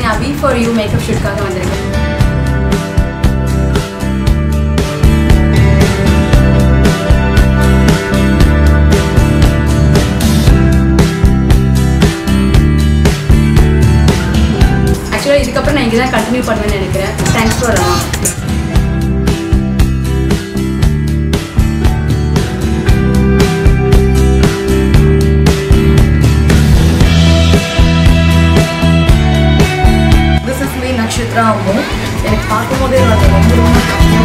நான் V for you makeup ஷூட்காக வந்திருக்கேன். ஆக்சுவலாக இதுக்கப்புறம் நான் இங்கே தான் கண்டினியூ பண்ணுவேன்னு நினைக்கிறேன் தேங்க்ஸ் ஃபார் ನಕ್ಷತ್ರ ಅವರು ಪಾಪ ಮೋದಿ